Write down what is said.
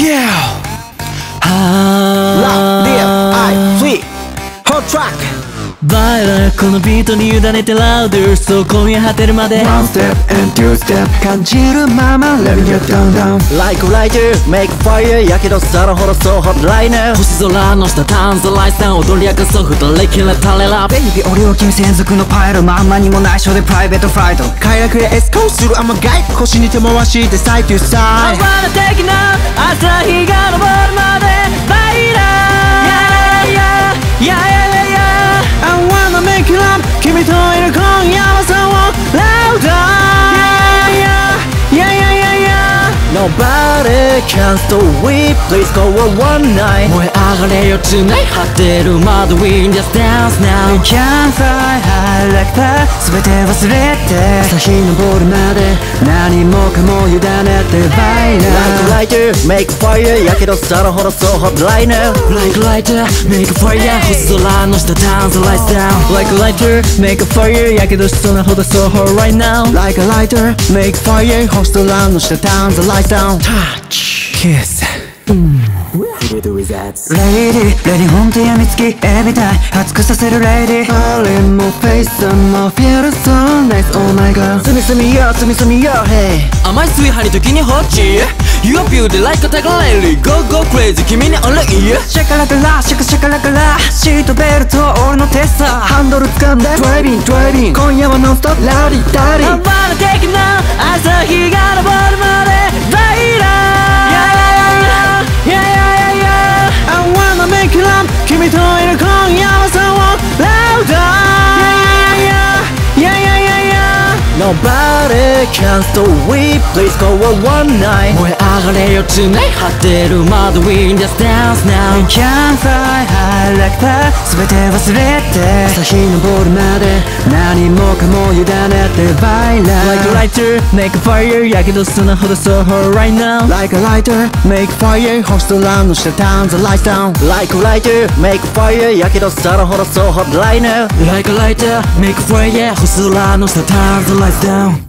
Yeah! Lock, deep, I, sweet, hot track. バイラこのビートに委ねてラウドゥそう今夜果てるまで。One step and two step. 感じるまま Let me get down down Like a lighter, make fire. やけどさらほどそう hot liner 星空の下ターンズライスタン踊り明かそう二人きれタレラベイビー俺を君専属のパイロまんまにも内緒でプライベートフライト快楽へエスコーする I'm a guy 腰に手回してサイ d to side I 朝日が昇るまでバイラ Yeah yeah yeah yeah I wanna make you love 君といる今夜はそう Louder Nobody can stop we Please go on one night 燃え上がれよ tonight 果てるまで We just dance now We can fly high like that 全て忘れて朝日昇るまで何もかも委ねてバイ ナ Like a lighter make fire やけどさらほどそう hot liner Like a lighter, make a fire 星空の下 turn the lights down Like a lighter, make a fire やけどしそうなほどそう hot right now Like a lighter make fire 星空の下 turn the lights down Touch Kiss Lady, lady 本当やみつきエビタイ熱くさせる Lady あれもフェイスも Feel so nice. Oh my god. すみすみよすみすみよ Hey 甘いスイーハに時にホッチ You are beauty like a tiger lady Go go crazy 君に俺いい。シャカラカラシャカシャカラカラ。シートベルト俺のテスターハンドル掴んでドライビングドライビング今夜はノンストップ。ラウディダディ you love 君といる今夜はそう Louder Yeah yeah yeah yeah yeah Nobody can stop we Please go on one night 燃え上がれ よ tonight 果てるまで We just dance now We can fly high like that 全て忘れて朝日昇るまで何もかも委ねてバイラ Like a lighter, make a fire やけどすなほどそう hot right now Like a lighter, make fire 星空の下 turn the lights down Like a lighter, make fire やけどさらほどそう hot liner Like a lighter, make a fire 星空の下 turn the lights down